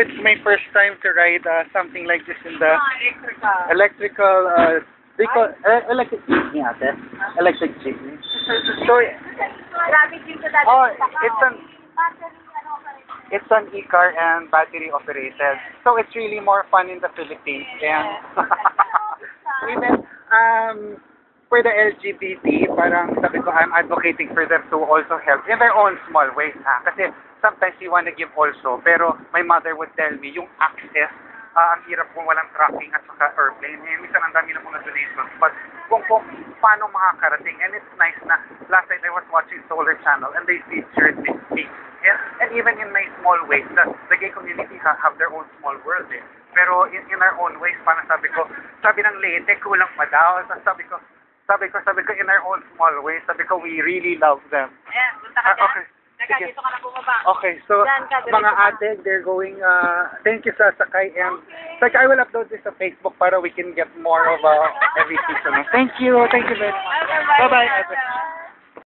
it's my first time to ride uh, something like this in the Electrical. electrical, uh, they call, uh, electric jeepney ate. Electric jeepney. So, oh, it's an, it's an e-car and battery operated. So it's really more fun in the Philippines. And even um, for the LGBT, parang sabi ko, I'm advocating for them to also help in their own small ways. Ha? Kasi sometimes you want to give also, pero my mother would tell me, yung access, ah, ang hirap kung walang tracking at saka airplane. Eh, minsan ang dami ng mga donations. But kung, kung paano makakarating, and it's nice na last night I was watching Solar Channel and they featured this thing. And, and even in my small ways, the, the gay community ha, have their own small world eh. Pero in, in our own ways, parang sabi ko, sabi ng lady, kulang pa daw. Sabi ko, sabi ko, sabi ko, in our own small ways, sabi ko, we really love them. Ayan, punta ka Ah, dyan. okay. Teka, Sige. dito ka na bumaba. Okay, so Yan mga ate, they're going, uh, thank you sa sakay and like I will upload this sa Facebook para we can get more of uh, everything. Thank you, thank you very much. Bye-bye. Bye-bye, ate.